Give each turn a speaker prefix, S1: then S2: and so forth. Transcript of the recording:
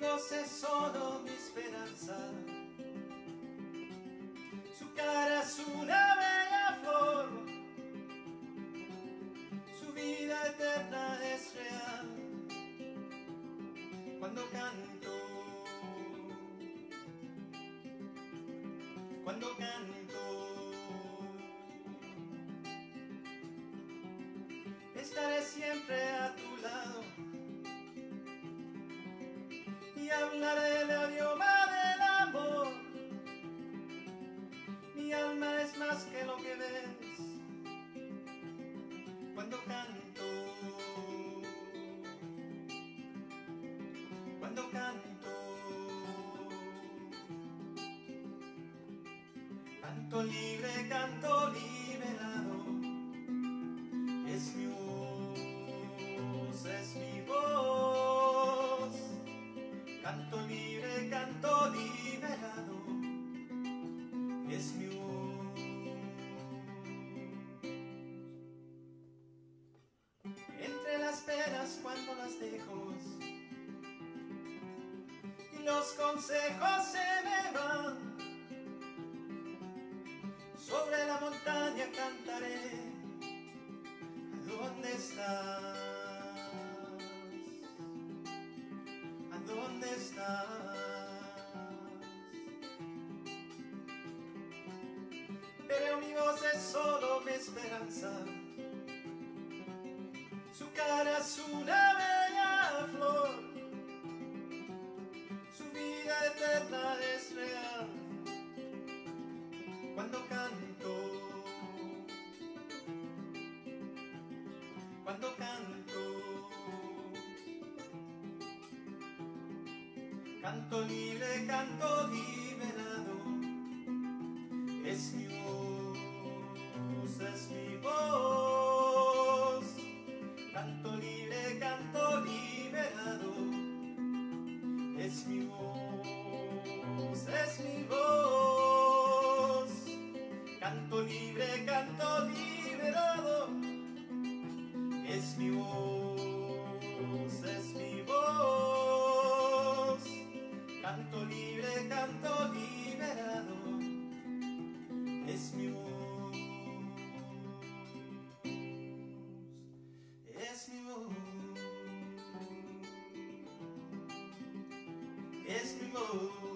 S1: voz es solo mi esperanza. Su cara es una bella flor. Su vida eterna es real. Cuando canto, cuando canto, estaré siempre a tu lado hablaré el idioma del amor. Mi alma es más que lo que ves cuando canto. Cuando canto, canto libre, canto liberado, es mi las y los consejos se me van, sobre la montaña cantaré, ¿a dónde estás? ¿A dónde estás? Pero mi voz es solo mi esperanza. Su cara es una cuando canto. Canto libre, canto liberado, es mi voz, es mi voz. Canto libre, canto liberado, es mi voz, es mi voz. Canto libre, canto liberado, es mi voz, es mi voz. Canto libre, canto liberado, es mi voz, es mi voz, es mi voz.